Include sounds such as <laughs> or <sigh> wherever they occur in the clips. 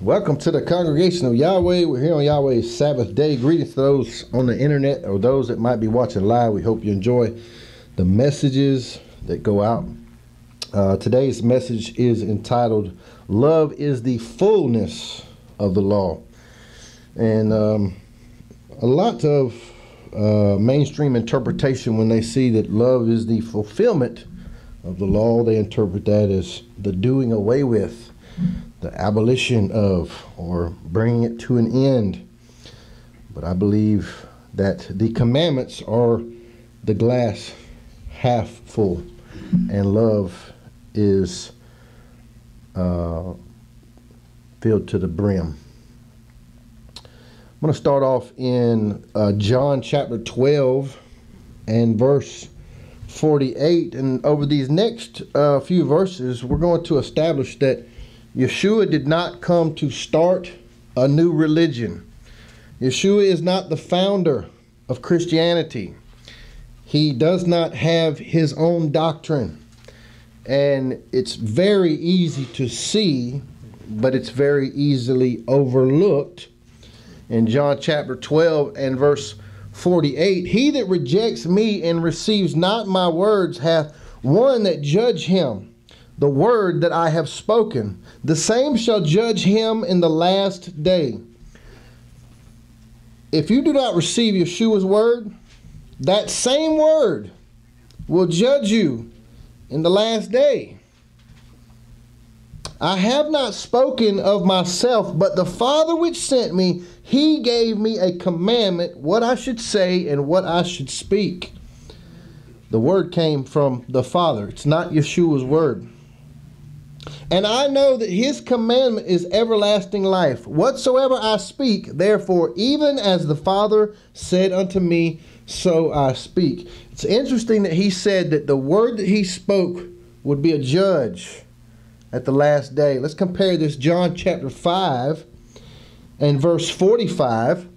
Welcome to the congregation of Yahweh. We're here on Yahweh's Sabbath day. Greetings to those on the internet or those that might be watching live. We hope you enjoy the messages that go out. Uh, today's message is entitled Love is the Fullness of the Law. And um, a lot of uh, mainstream interpretation, when they see that love is the fulfillment of the law, they interpret that as the doing away with the abolition of or bringing it to an end. But I believe that the commandments are the glass half full, and love is uh, filled to the brim. I'm going to start off in uh, John chapter 12 and verse 48. And over these next uh, few verses, we're going to establish that Yeshua did not come to start a new religion. Yeshua is not the founder of Christianity. He does not have his own doctrine. And it's very easy to see, but it's very easily overlooked. In John chapter 12 and verse 48, he that rejects me and receives not my words hath one that judge him the word that I have spoken. The same shall judge him in the last day. If you do not receive Yeshua's word, that same word will judge you in the last day. I have not spoken of myself, but the Father which sent me, he gave me a commandment what I should say and what I should speak. The word came from the Father. It's not Yeshua's word. And I know that his commandment is everlasting life. Whatsoever I speak, therefore, even as the Father said unto me, so I speak. It's interesting that he said that the word that he spoke would be a judge at the last day. Let's compare this John chapter 5 and verse 45.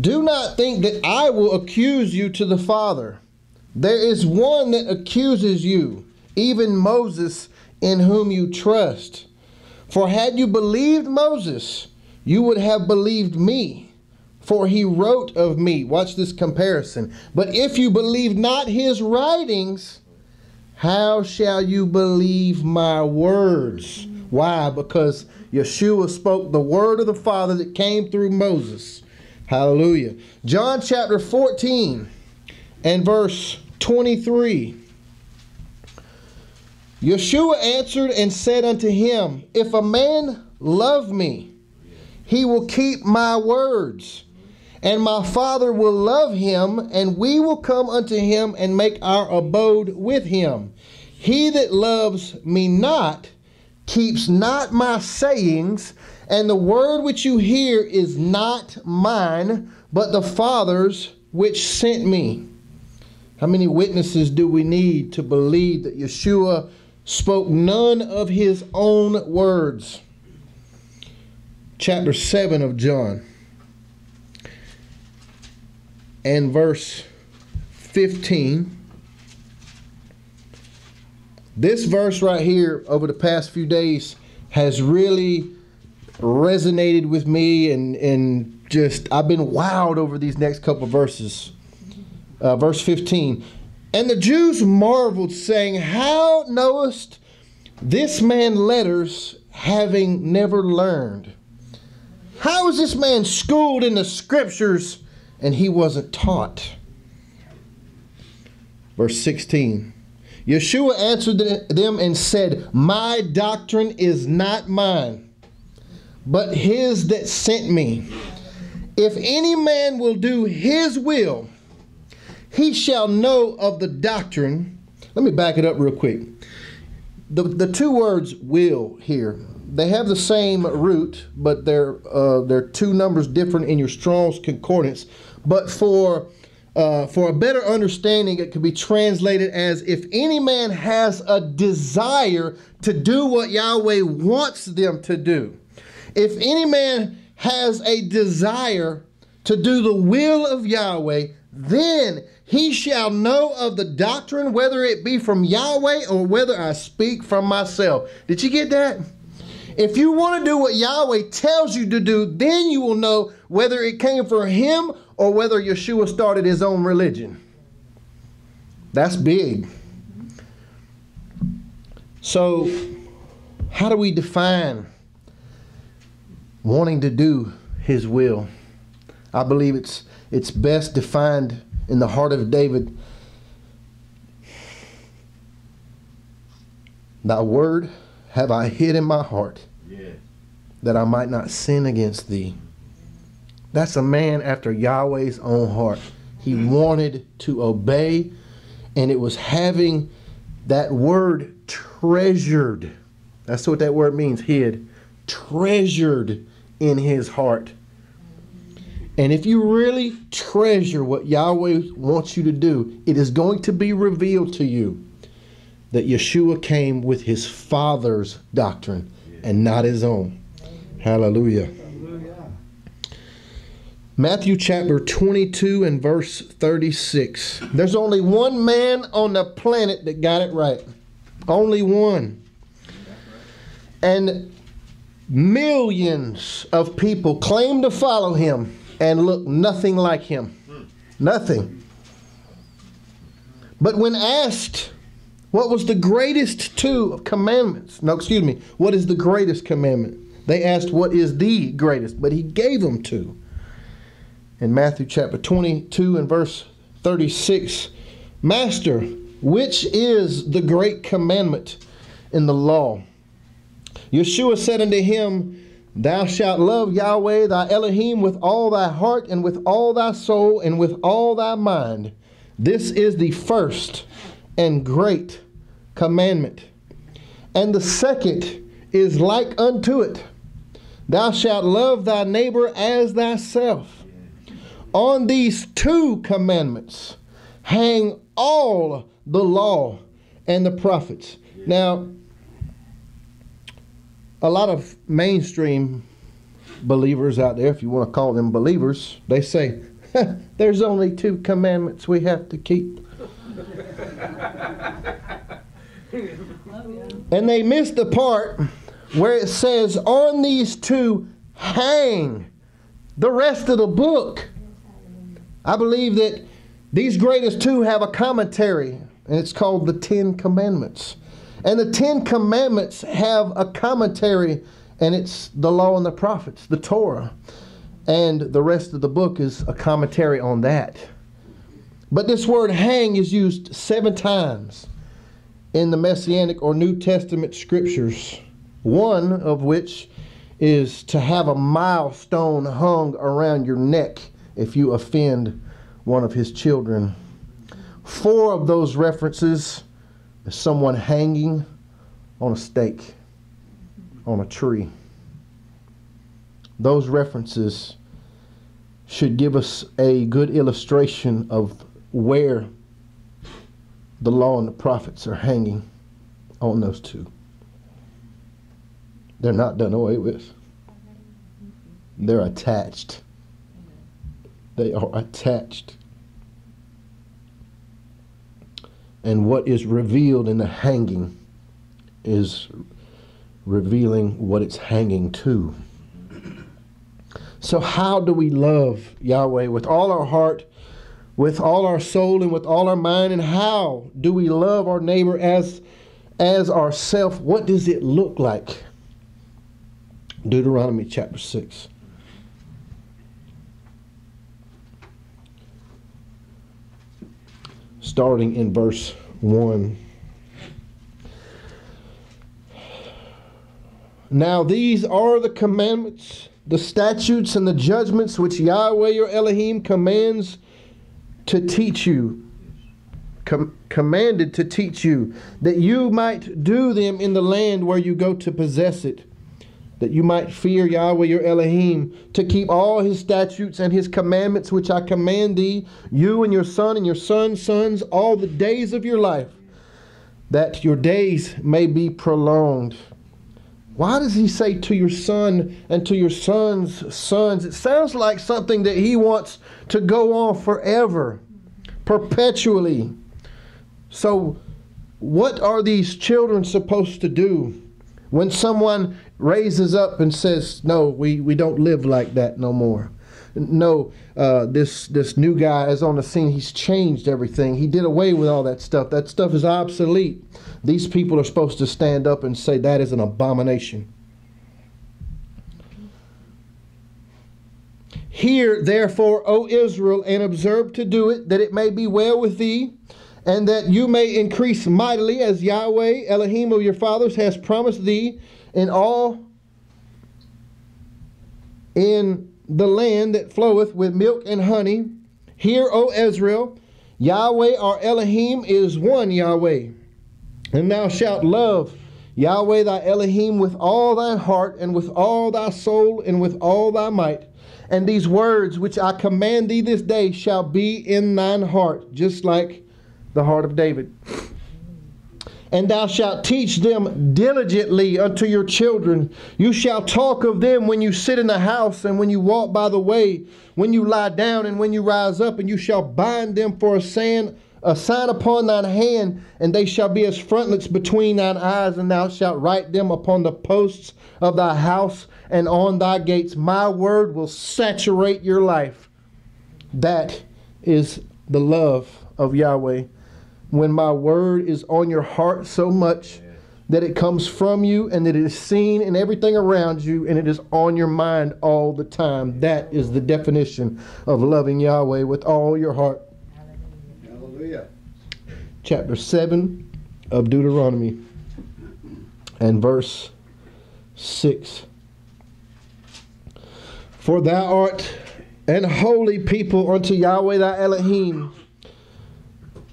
Do not think that I will accuse you to the Father. There is one that accuses you, even Moses, in whom you trust. For had you believed Moses, you would have believed me, for he wrote of me. Watch this comparison. But if you believe not his writings, how shall you believe my words? Why? Because Yeshua spoke the word of the Father that came through Moses. Hallelujah. John chapter 14 and verse 23. Yeshua answered and said unto him, If a man love me, he will keep my words, and my Father will love him, and we will come unto him and make our abode with him. He that loves me not keeps not my sayings, and the word which you hear is not mine, but the Father's which sent me. How many witnesses do we need to believe that Yeshua spoke none of his own words? Chapter 7 of John and verse 15. This verse right here, over the past few days, has really resonated with me and, and just, I've been wowed over these next couple verses uh, verse 15. And the Jews marveled, saying, How knowest this man letters, having never learned? How is this man schooled in the scriptures and he wasn't taught? Verse 16. Yeshua answered them and said, My doctrine is not mine, but his that sent me. If any man will do his will, he shall know of the doctrine. Let me back it up real quick. The, the two words will here, they have the same root, but they're, uh, they're two numbers different in your Strong's Concordance. But for, uh, for a better understanding, it could be translated as if any man has a desire to do what Yahweh wants them to do. If any man has a desire to do the will of Yahweh, then he shall know of the doctrine, whether it be from Yahweh or whether I speak from myself. Did you get that? If you want to do what Yahweh tells you to do, then you will know whether it came from him or whether Yeshua started his own religion. That's big. So, how do we define wanting to do his will? I believe it's it's best defined in the heart of David. Thy word have I hid in my heart Yeah. that I might not sin against thee. That's a man after Yahweh's own heart. He wanted to obey, and it was having that word treasured. That's what that word means, hid. Treasured in his heart. And if you really treasure what Yahweh wants you to do, it is going to be revealed to you that Yeshua came with his Father's doctrine and not his own. Hallelujah. Matthew chapter 22 and verse 36. There's only one man on the planet that got it right. Only one. And millions of people claim to follow him and look nothing like him. Nothing. But when asked what was the greatest two commandments, no, excuse me, what is the greatest commandment? They asked what is the greatest, but he gave them two. In Matthew chapter 22 and verse 36, Master, which is the great commandment in the law? Yeshua said unto him, Thou shalt love Yahweh thy Elohim with all thy heart and with all thy soul and with all thy mind. This is the first and great commandment. And the second is like unto it Thou shalt love thy neighbor as thyself. On these two commandments hang all the law and the prophets. Now, a lot of mainstream believers out there, if you want to call them believers, they say, there's only two commandments we have to keep. and they miss the part where it says, on these two hang the rest of the book. I believe that these greatest two have a commentary, and it's called the Ten Commandments. And the Ten Commandments have a commentary, and it's the law and the prophets, the Torah. And the rest of the book is a commentary on that. But this word hang is used seven times in the Messianic or New Testament scriptures, one of which is to have a milestone hung around your neck if you offend one of his children. Four of those references is someone hanging on a stake, on a tree. Those references should give us a good illustration of where the law and the prophets are hanging on those two. They're not done away with. They're attached. They are attached. And what is revealed in the hanging is revealing what it's hanging to. So, how do we love Yahweh with all our heart, with all our soul, and with all our mind? And how do we love our neighbor as, as ourself? What does it look like? Deuteronomy chapter 6. Starting in verse 1. Now these are the commandments, the statutes, and the judgments which Yahweh your Elohim commands to teach you, com- commanded to teach you, that you might do them in the land where you go to possess it that you might fear Yahweh your Elohim, to keep all his statutes and his commandments which I command thee, you and your son and your son's sons, all the days of your life, that your days may be prolonged. Why does he say to your son and to your son's sons? It sounds like something that he wants to go on forever. perpetually. So, what are these children supposed to do when someone raises up and says, No, we, we don't live like that no more? No, uh, this this new guy is on the scene. He's changed everything. He did away with all that stuff. That stuff is obsolete. These people are supposed to stand up and say that is an abomination. Hear therefore, O Israel, and observe to do it, that it may be well with thee, and that you may increase mightily, as Yahweh Elohim of your fathers has promised thee, in all in the land that floweth with milk and honey. Hear, O Israel, Yahweh our Elohim is one Yahweh. And thou shalt love Yahweh thy Elohim with all thy heart, and with all thy soul, and with all thy might. And these words which I command thee this day shall be in thine heart, just like the heart of David. And thou shalt teach them diligently unto your children. You shall talk of them when you sit in the house, and when you walk by the way, when you lie down, and when you rise up, and you shall bind them for a sign, a sign upon thine hand, and they shall be as frontlets between thine eyes, and thou shalt write them upon the posts of thy house and on thy gates. My word will saturate your life. That is the love of Yahweh when my word is on your heart so much that it comes from you and that it is seen in everything around you and it is on your mind all the time. That is the definition of loving Yahweh with all your heart. Hallelujah. Chapter 7 of Deuteronomy and verse 6. For thou art an holy people unto Yahweh thy Elohim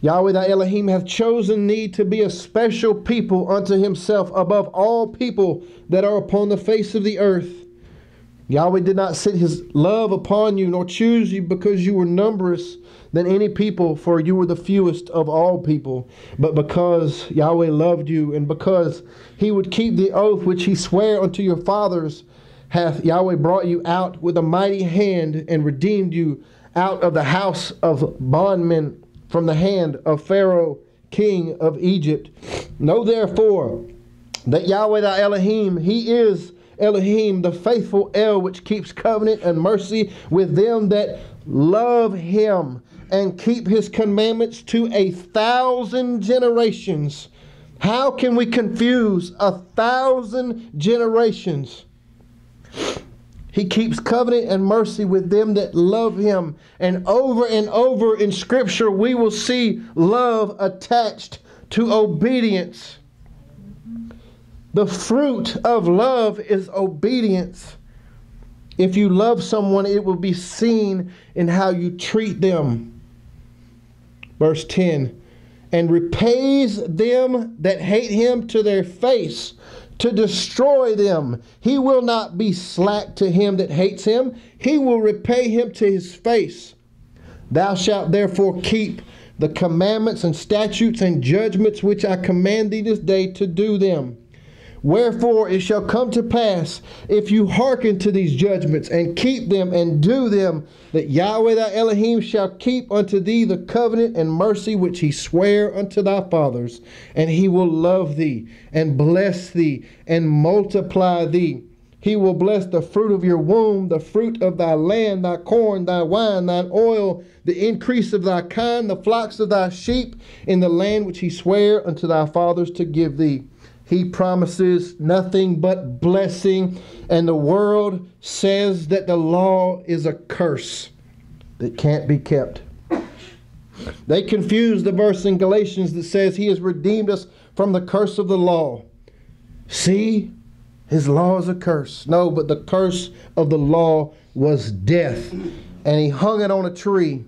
Yahweh thy Elohim hath chosen thee to be a special people unto himself above all people that are upon the face of the earth. Yahweh did not set his love upon you, nor choose you because you were numberless than any people, for you were the fewest of all people, but because Yahweh loved you, and because he would keep the oath which he sware unto your fathers, hath Yahweh brought you out with a mighty hand and redeemed you out of the house of bondmen from the hand of Pharaoh, king of Egypt. Know therefore that Yahweh thy Elohim, he is Elohim, the faithful El, which keeps covenant and mercy with them that love him and keep his commandments to a thousand generations. How can we confuse a thousand generations? He keeps covenant and mercy with them that love him. And over and over in Scripture, we will see love attached to obedience. The fruit of love is obedience. If you love someone, it will be seen in how you treat them. Verse 10 And repays them that hate him to their face to destroy them. He will not be slack to him that hates him, he will repay him to his face. Thou shalt therefore keep the commandments and statutes and judgments which I command thee this day to do them. Wherefore it shall come to pass, if you hearken to these judgments and keep them and do them, that Yahweh thy Elohim shall keep unto thee the covenant and mercy which he sware unto thy fathers, and he will love thee and bless thee and multiply thee. He will bless the fruit of your womb, the fruit of thy land, thy corn, thy wine, thine oil, the increase of thy kind, the flocks of thy sheep, in the land which he sware unto thy fathers to give thee. He promises nothing but blessing, and the world says that the law is a curse that can't be kept. They confuse the verse in Galatians that says he has redeemed us from the curse of the law. See, his law is a curse. No, but the curse of the law was death, and he hung it on a tree.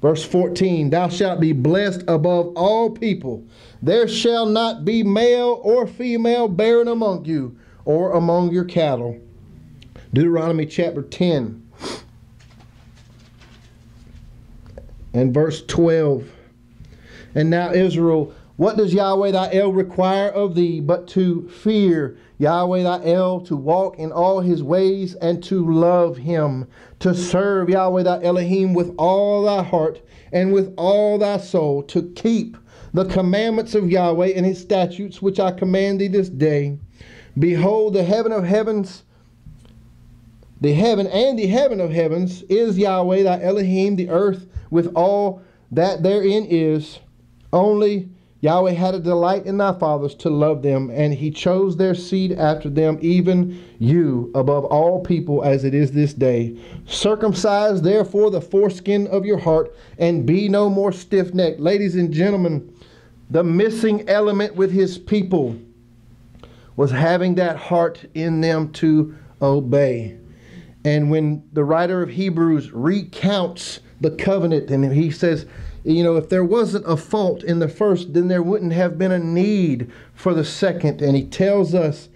Verse 14 Thou shalt be blessed above all people. There shall not be male or female barren among you or among your cattle. Deuteronomy chapter 10 and verse 12. And now, Israel, What does Yahweh thy El require of thee but to fear Yahweh thy El, to walk in all his ways and to love him, to serve Yahweh thy Elohim with all thy heart and with all thy soul, to keep the commandments of Yahweh and his statutes which I command thee this day. Behold, the heaven of heavens, the heaven and the heaven of heavens is Yahweh thy Elohim, the earth with all that therein is. Only Yahweh had a delight in thy fathers to love them, and he chose their seed after them, even you above all people as it is this day. Circumcise therefore the foreskin of your heart, and be no more stiff necked. Ladies and gentlemen, the missing element with his people was having that heart in them to obey. And when the writer of Hebrews recounts the covenant, and he says, you know, if there wasn't a fault in the first, then there wouldn't have been a need for the second. And he tells us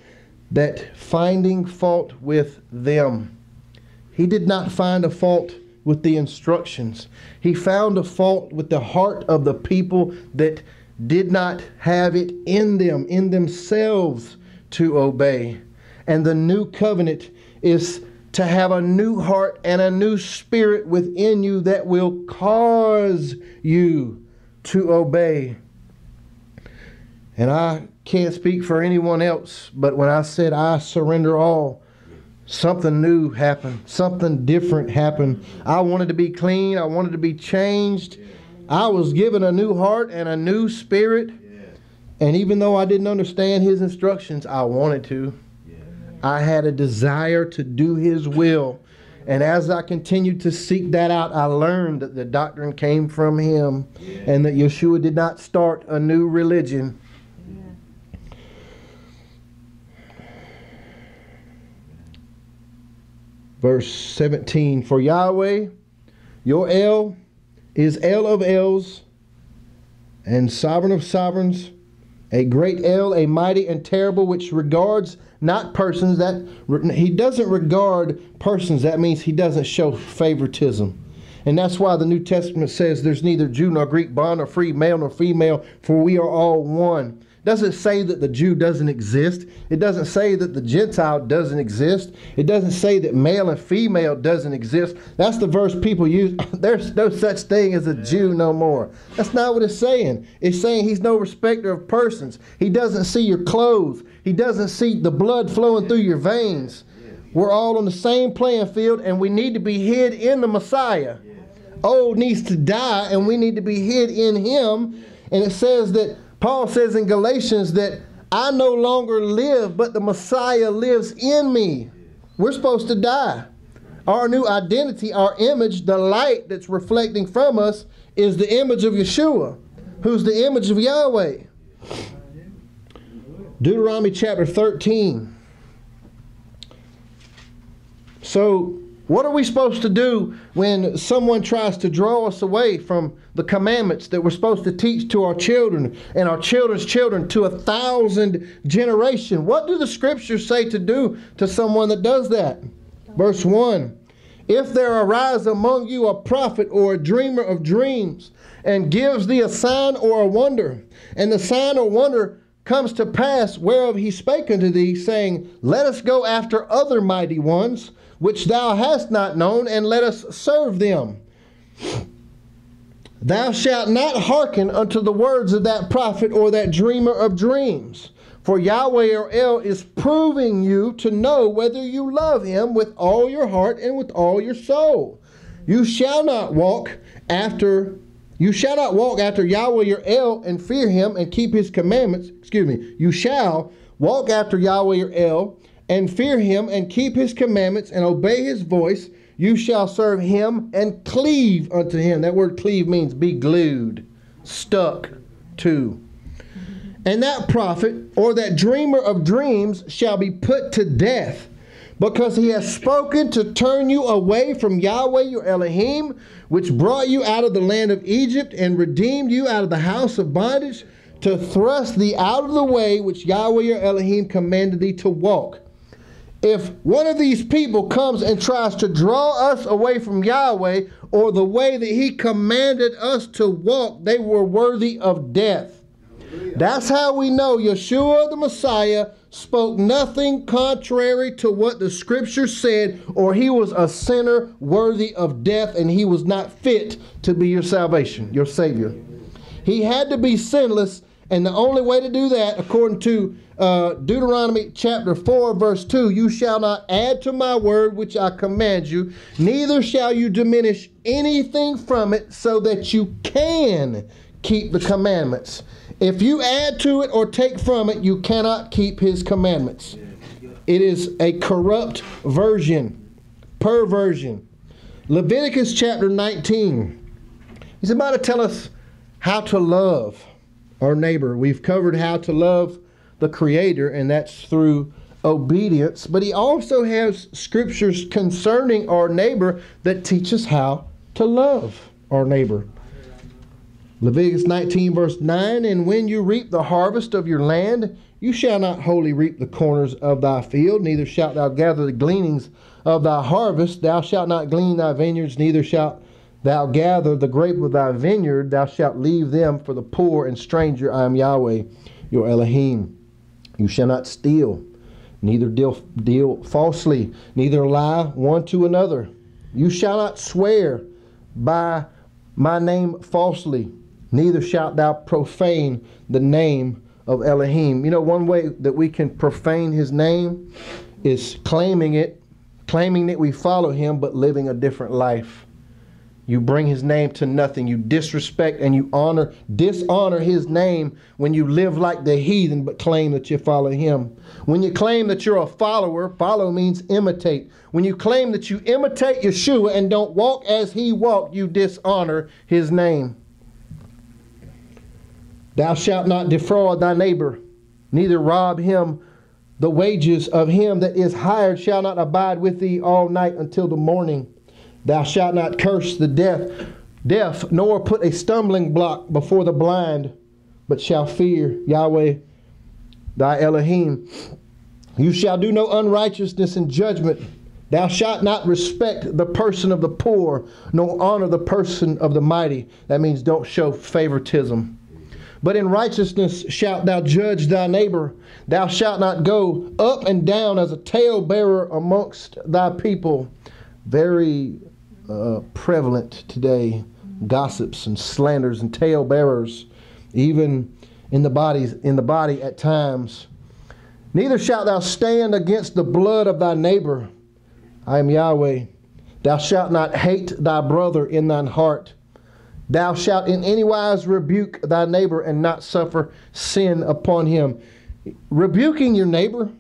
that finding fault with them, he did not find a fault with the instructions. He found a fault with the heart of the people that did not have it in them, in themselves, to obey. And the new covenant is to have a new heart and a new spirit within you that will cause you to obey. And I can't speak for anyone else, but when I said I surrender all, something new happened. Something different happened. I wanted to be clean. I wanted to be changed. I was given a new heart and a new spirit. And even though I didn't understand his instructions, I wanted to. I had a desire to do His will. And as I continued to seek that out, I learned that the doctrine came from Him and that Yeshua did not start a new religion. Verse 17 For Yahweh, your El, is El of El's and sovereign of sovereigns, a great El, a mighty and terrible, which regards not persons. That he doesn't regard persons. That means he doesn't show favoritism. And that's why the New Testament says there's neither Jew nor Greek, bond nor free, male nor female, for we are all one doesn't say that the Jew doesn't exist. It doesn't say that the Gentile doesn't exist. It doesn't say that male and female doesn't exist. That's the verse people use. <laughs> There's no such thing as a Jew no more. That's not what it's saying. It's saying he's no respecter of persons. He doesn't see your clothes. He doesn't see the blood flowing through your veins. We're all on the same playing field and we need to be hid in the Messiah. Old needs to die and we need to be hid in him. And it says that Paul says in Galatians that I no longer live, but the Messiah lives in me. We're supposed to die. Our new identity, our image, the light that's reflecting from us is the image of Yeshua, who's the image of Yahweh. Deuteronomy chapter 13. So what are we supposed to do when someone tries to draw us away from the commandments that we're supposed to teach to our children and our children's children to a thousand generation? What do the scriptures say to do to someone that does that? Verse 1 If there arise among you a prophet or a dreamer of dreams, and gives thee a sign or a wonder, and the sign or wonder comes to pass whereof he spake unto thee, saying, Let us go after other mighty ones which thou hast not known, and let us serve them. Thou shalt not hearken unto the words of that prophet or that dreamer of dreams. For Yahweh or El is proving you to know whether you love him with all your heart and with all your soul. You shall not walk after you shall not walk after Yahweh your El and fear him and keep his commandments. Excuse me. You shall walk after Yahweh your El and fear him and keep his commandments and obey his voice, you shall serve him and cleave unto him. That word cleave means be glued, stuck to. And that prophet or that dreamer of dreams shall be put to death because he has spoken to turn you away from Yahweh your Elohim, which brought you out of the land of Egypt and redeemed you out of the house of bondage, to thrust thee out of the way which Yahweh your Elohim commanded thee to walk if one of these people comes and tries to draw us away from Yahweh or the way that He commanded us to walk, they were worthy of death. That's how we know Yeshua the Messiah spoke nothing contrary to what the scripture said, or he was a sinner worthy of death and he was not fit to be your salvation, your Savior. He had to be sinless, and the only way to do that, according to uh, Deuteronomy chapter 4, verse 2 You shall not add to my word which I command you, neither shall you diminish anything from it, so that you can keep the commandments. If you add to it or take from it, you cannot keep his commandments. It is a corrupt version, perversion. Leviticus chapter 19. He's about to tell us how to love our neighbor. We've covered how to love the Creator, and that's through obedience. But he also has scriptures concerning our neighbor that teach us how to love our neighbor. Leviticus 19, verse 9 And when you reap the harvest of your land, you shall not wholly reap the corners of thy field, neither shalt thou gather the gleanings of thy harvest. Thou shalt not glean thy vineyards, neither shalt thou gather the grape of thy vineyard. Thou shalt leave them for the poor and stranger. I am Yahweh, your Elohim. You shall not steal, neither deal, deal falsely, neither lie one to another. You shall not swear by my name falsely neither shalt thou profane the name of Elohim. You know, one way that we can profane his name is claiming it, claiming that we follow him, but living a different life. You bring his name to nothing. You disrespect and you honor, dishonor his name when you live like the heathen but claim that you follow him. When you claim that you're a follower, follow means imitate. When you claim that you imitate Yeshua and don't walk as he walked, you dishonor his name. Thou shalt not defraud thy neighbor, neither rob him. The wages of him that is hired shall not abide with thee all night until the morning. Thou shalt not curse the deaf, deaf, nor put a stumbling block before the blind, but shall fear Yahweh thy Elohim. You shall do no unrighteousness in judgment. Thou shalt not respect the person of the poor, nor honor the person of the mighty. That means don't show favoritism. But in righteousness shalt thou judge thy neighbor. Thou shalt not go up and down as a talebearer amongst thy people. Very uh, prevalent today, gossips and slanders and talebearers, even in the bodies in the body at times. Neither shalt thou stand against the blood of thy neighbor. I am Yahweh. Thou shalt not hate thy brother in thine heart. Thou shalt in any wise rebuke thy neighbor and not suffer sin upon him. Rebuking your neighbor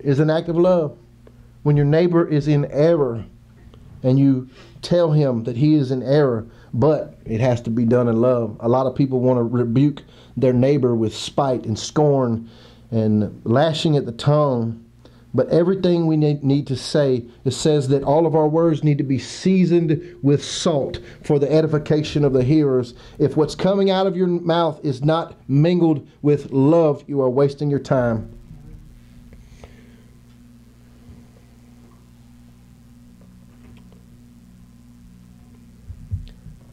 is an act of love. When your neighbor is in error and you tell him that he is in error, but it has to be done in love. A lot of people want to rebuke their neighbor with spite and scorn and lashing at the tongue but everything we need to say, it says that all of our words need to be seasoned with salt for the edification of the hearers. If what's coming out of your mouth is not mingled with love, you are wasting your time.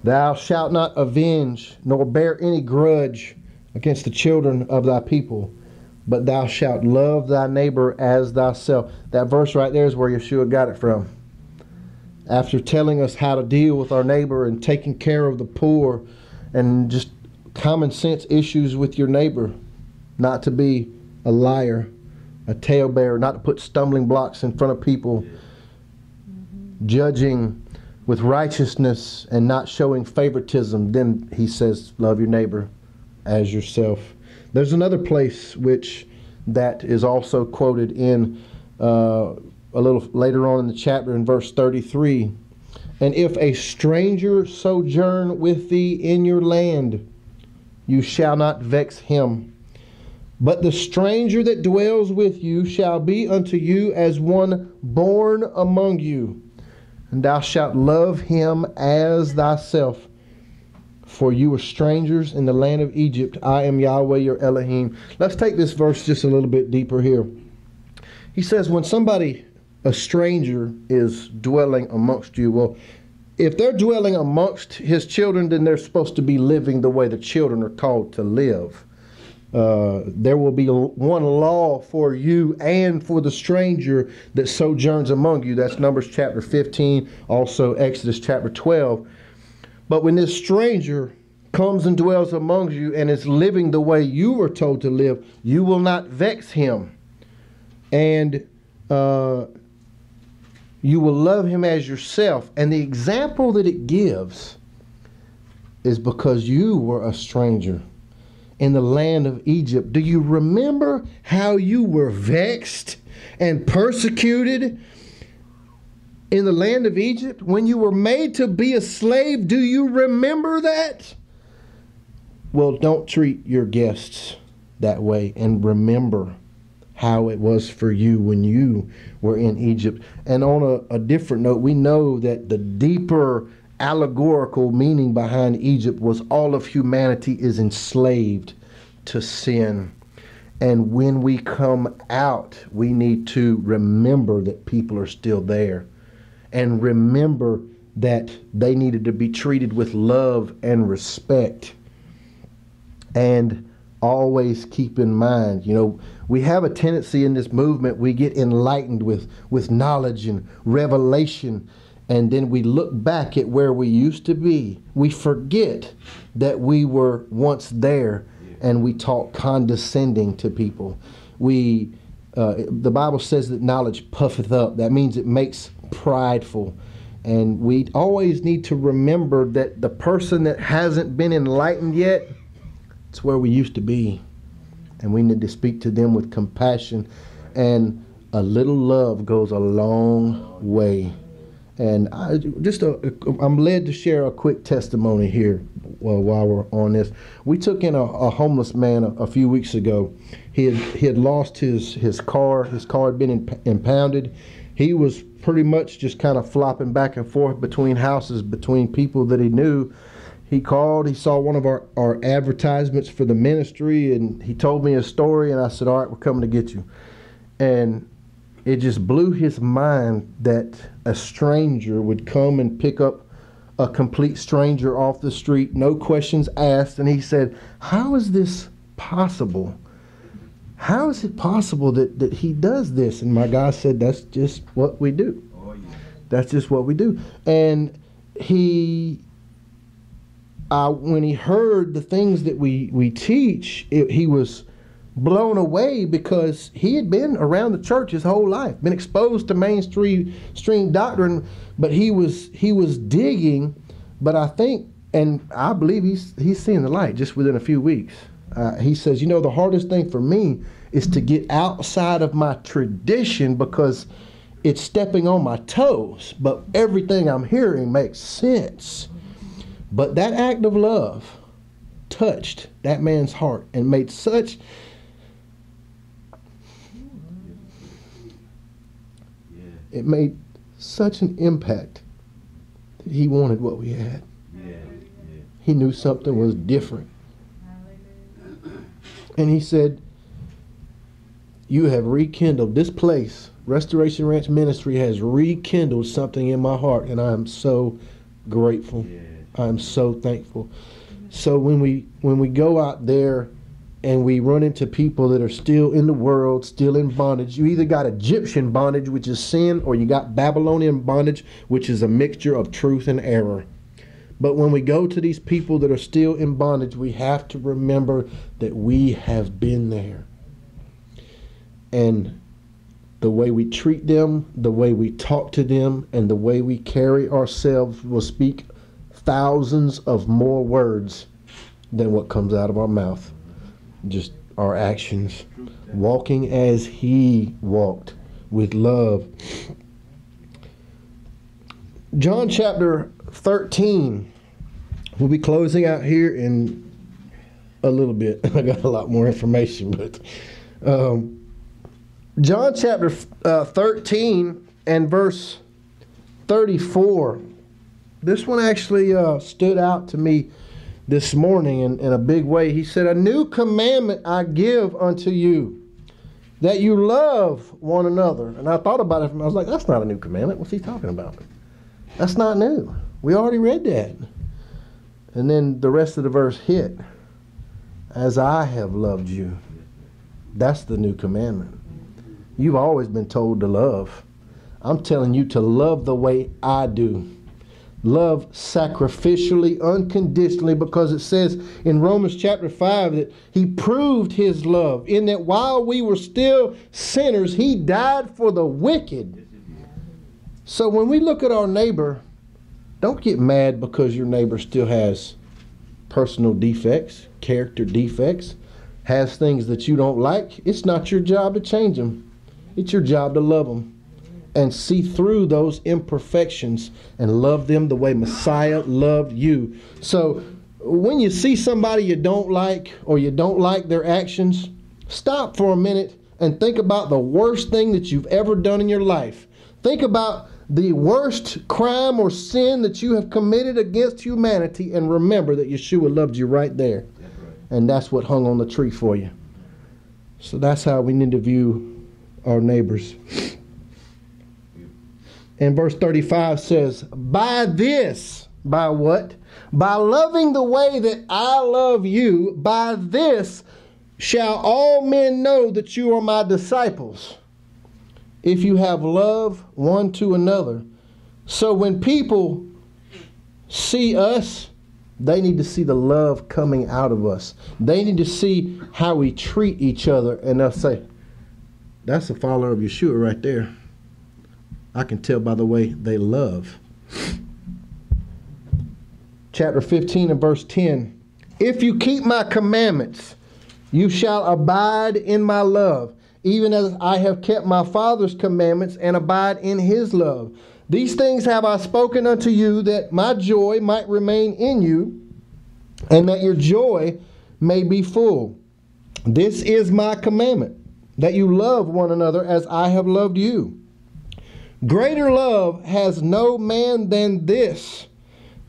Thou shalt not avenge nor bear any grudge against the children of thy people but thou shalt love thy neighbor as thyself. That verse right there is where Yeshua got it from. After telling us how to deal with our neighbor and taking care of the poor and just common sense issues with your neighbor, not to be a liar, a talebearer, not to put stumbling blocks in front of people, mm-hmm. judging with righteousness and not showing favoritism, then he says, Love your neighbor as yourself. There's another place which that is also quoted in uh, a little later on in the chapter in verse 33. And if a stranger sojourn with thee in your land, you shall not vex him. But the stranger that dwells with you shall be unto you as one born among you, and thou shalt love him as thyself. For you were strangers in the land of Egypt. I am Yahweh your Elohim. Let's take this verse just a little bit deeper here. He says, when somebody, a stranger, is dwelling amongst you, well, if they're dwelling amongst his children, then they're supposed to be living the way the children are called to live. Uh, there will be one law for you and for the stranger that sojourns among you. That's Numbers chapter 15, also Exodus chapter 12. But when this stranger comes and dwells among you and is living the way you were told to live, you will not vex him. And uh, you will love him as yourself. And the example that it gives is because you were a stranger in the land of Egypt. Do you remember how you were vexed and persecuted in the land of Egypt when you were made to be a slave? Do you remember that? Well, don't treat your guests that way and remember how it was for you when you were in Egypt. And on a, a different note, we know that the deeper allegorical meaning behind Egypt was all of humanity is enslaved to sin. And when we come out, we need to remember that people are still there and remember that they needed to be treated with love and respect. And always keep in mind, you know, we have a tendency in this movement, we get enlightened with, with knowledge and revelation and then we look back at where we used to be, we forget that we were once there and we talk condescending to people. We, uh, the Bible says that knowledge puffeth up. That means it makes prideful. And we always need to remember that the person that hasn't been enlightened yet, it's where we used to be. And we need to speak to them with compassion. And a little love goes a long way. And I just a, I'm led to share a quick testimony here while, while we're on this. We took in a, a homeless man a, a, few weeks ago. He had he had lost his his car. His car had been imp- impounded. He was pretty much just kind of flopping back and forth between houses, between people that he knew. He called. He saw one of our, our advertisements for the ministry, and he told me a story. And I said, "All right, we're coming to get you." And it just blew his mind that a stranger would come and pick up a complete stranger off the street, no questions asked. And he said, How is this possible? How is it possible that, that he does this? And my guy said, That's just what we do. That's just what we do. And he, when he heard the things that we, we teach, it, he was blown away because he had been around the church his whole life, been exposed to mainstream stream doctrine, but he was he was digging. But I think, and I believe he's he's seeing the light just within a few weeks. Uh, he says, you know, the hardest thing for me is to get outside of my tradition because it's stepping on my toes. But everything I'm hearing makes sense. But that act of love touched that man's heart and made such it made such an impact that he wanted what we had. Yeah, yeah. He knew something was different. And he said, You have rekindled this place. Restoration Ranch Ministry has rekindled something in my heart, and I am so grateful. Yeah. I am so thankful. So when we when we go out there and we run into people that are still in the world, still in bondage. You either got Egyptian bondage, which is sin, or you got Babylonian bondage, which is a mixture of truth and error. But when we go to these people that are still in bondage, we have to remember that we have been there. And the way we treat them, the way we talk to them, and the way we carry ourselves will speak thousands of more words than what comes out of our mouth just our actions, walking as He walked with love. John chapter 13. We'll be closing out here in a little bit. <laughs> I got a lot more information, but um, John chapter uh, 13 and verse 34. This one actually uh, stood out to me this morning in, in a big way. He said, A new commandment I give unto you, that you love one another. And I thought about it, and I was like, That's not a new commandment. What's he talking about? That's not new. We already read that. And then the rest of the verse hit. as I have loved you. That's the new commandment. You've always been told to love. I'm telling you to love the way I do. Love sacrificially, unconditionally, because it says in Romans chapter 5 that he proved his love in that while we were still sinners, he died for the wicked. So when we look at our neighbor, don't get mad because your neighbor still has personal defects, character defects, has things that you don't like. It's not your job to change them, it's your job to love them and see through those imperfections and love them the way Messiah loved you. So when you see somebody you don't like or you don't like their actions, stop for a minute and think about the worst thing that you've ever done in your life. Think about the worst crime or sin that you have committed against humanity and remember that Yeshua loved you right there. And that's what hung on the tree for you. So that's how we need to view our neighbors. And verse 35 says, By this, by what? By loving the way that I love you, by this shall all men know that you are my disciples if you have love one to another. So when people see us, they need to see the love coming out of us. They need to see how we treat each other, and they'll say, That's a follower of Yeshua right there. I can tell by the way they love. Chapter 15 and verse 10 If you keep my commandments, you shall abide in my love even as I have kept my Father's commandments and abide in his love. These things have I spoken unto you, that my joy might remain in you, and that your joy may be full. This is my commandment, that you love one another as I have loved you. Greater love has no man than this,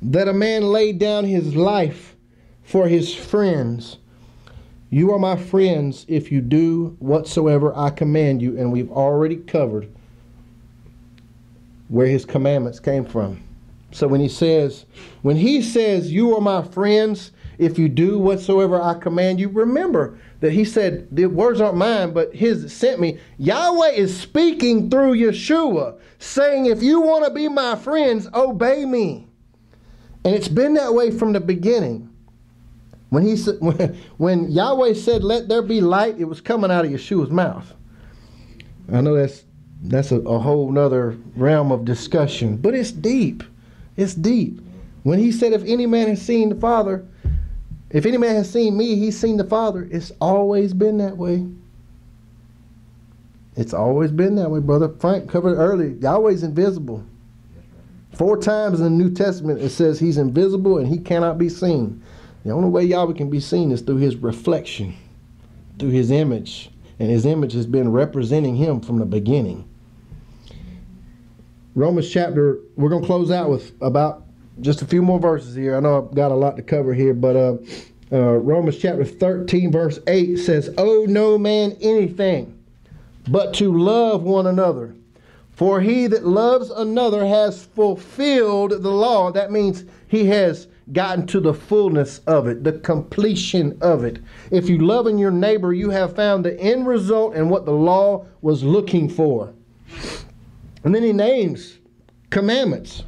that a man lay down his life for his friends. You are my friends if you do whatsoever I command you. And we've already covered where his commandments came from. So when he says, when he says, You are my friends if you do whatsoever I command you, remember that he said, The words aren't mine, but his sent me. Yahweh is speaking through Yeshua, saying, If you want to be my friends, obey me. And it's been that way from the beginning. When he <laughs> when, when Yahweh said, "Let there be light," it was coming out of Yeshua's mouth. I know that's that's a, a whole nother realm of discussion, but it's deep. It's deep. When he said, "If any man has seen the Father, if any man has seen me, he's seen the Father," it's always been that way. It's always been that way, brother. Frank covered earlier. Yahweh's invisible. Four times in the New Testament it says he's invisible and he cannot be seen. The only way Yahweh can be seen is through his reflection, through his image. And his image has been representing him from the beginning. Romans chapter, we're going to close out with about just a few more verses here. I know I've got a lot to cover here, but uh, uh, Romans chapter 13, verse 8 says, Owe no man anything but to love one another. For he that loves another has fulfilled the law. That means he has gotten to the fullness of it, the completion of it. If you love in your neighbor, you have found the end result and what the law was looking for. And then he names commandments.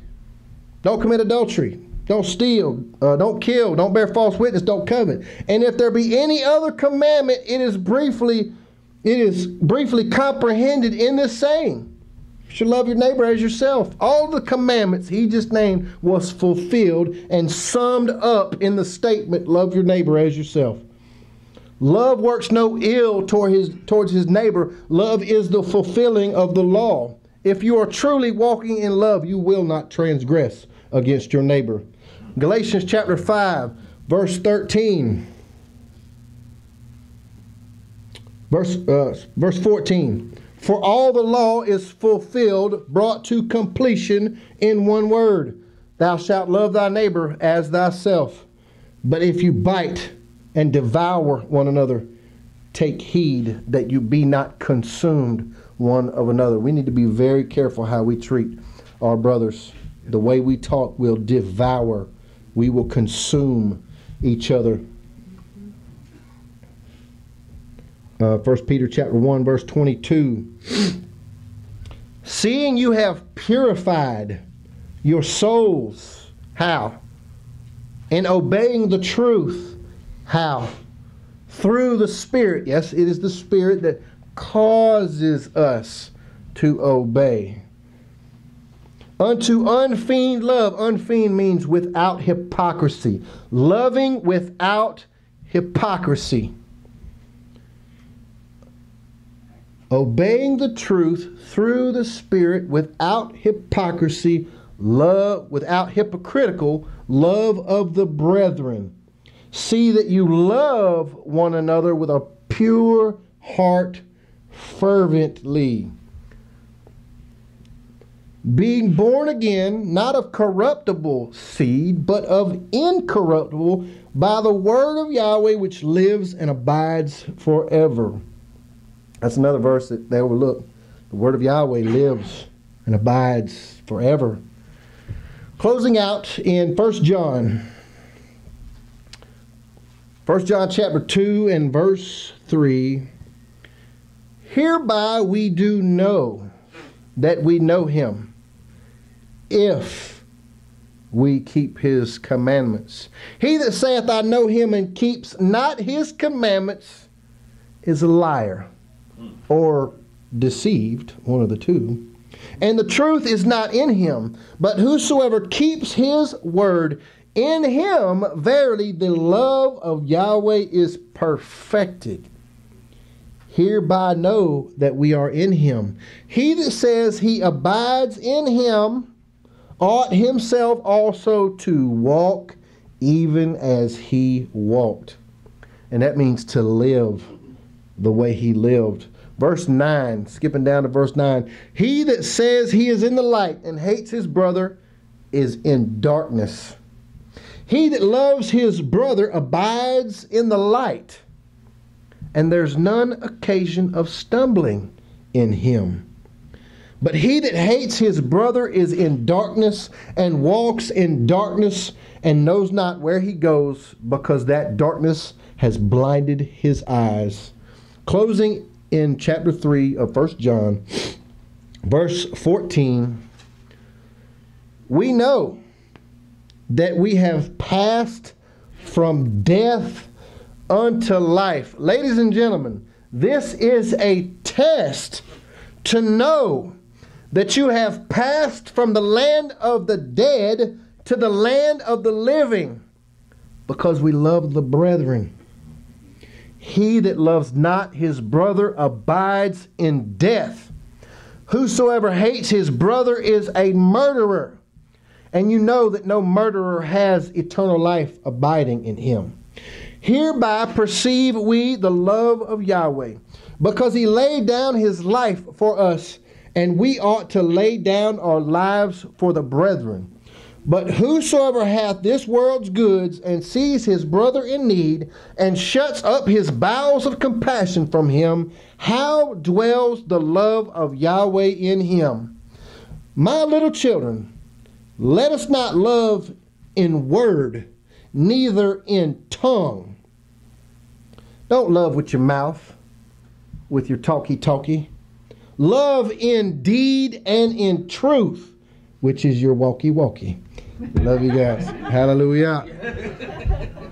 Don't commit adultery. Don't steal. Uh, don't kill. Don't bear false witness. Don't covet. And if there be any other commandment, it is briefly, it is briefly comprehended in this saying you should love your neighbor as yourself. All the commandments he just named was fulfilled and summed up in the statement, love your neighbor as yourself. Love works no ill toward his, towards his neighbor. Love is the fulfilling of the law. If you are truly walking in love, you will not transgress against your neighbor. Galatians chapter 5, verse 13. Verse, uh, verse 14. For all the law is fulfilled, brought to completion in one word Thou shalt love thy neighbor as thyself. But if you bite and devour one another, take heed that you be not consumed one of another. We need to be very careful how we treat our brothers. The way we talk will devour, we will consume each other. Uh, 1 Peter chapter 1, verse 22. Seeing you have purified your souls, how? In obeying the truth, how? Through the Spirit. Yes, it is the Spirit that causes us to obey. Unto unfeigned love. Unfeigned means without hypocrisy. Loving without hypocrisy. Obeying the truth through the Spirit without hypocrisy, love, without hypocritical love of the brethren. See that you love one another with a pure heart fervently. Being born again, not of corruptible seed, but of incorruptible, by the word of Yahweh which lives and abides forever. That's another verse that they overlook. The word of Yahweh lives and abides forever. Closing out in 1 John. 1 John chapter 2 and verse 3. Hereby we do know that we know him if we keep his commandments. He that saith, I know him, and keeps not his commandments, is a liar or deceived, one of the two. And the truth is not in him, but whosoever keeps his word, in him verily the love of Yahweh is perfected. Hereby know that we are in him. He that says he abides in him ought himself also to walk even as he walked. And that means to live the way he lived. Verse 9, skipping down to verse 9. He that says he is in the light and hates his brother is in darkness. He that loves his brother abides in the light, and there's none occasion of stumbling in him. But he that hates his brother is in darkness and walks in darkness and knows not where he goes because that darkness has blinded his eyes. Closing in chapter 3 of 1 John, verse 14, we know that we have passed from death unto life. Ladies and gentlemen, this is a test to know that you have passed from the land of the dead to the land of the living because we love the brethren. He that loves not his brother abides in death. Whosoever hates his brother is a murderer. And you know that no murderer has eternal life abiding in him. Hereby perceive we the love of Yahweh, because he laid down his life for us, and we ought to lay down our lives for the brethren. But whosoever hath this world's goods and sees his brother in need and shuts up his bowels of compassion from him, how dwells the love of Yahweh in him? My little children, let us not love in word, neither in tongue. Don't love with your mouth, with your talky talky. Love in deed and in truth, which is your walkie walkie. Love you guys. <laughs> Hallelujah.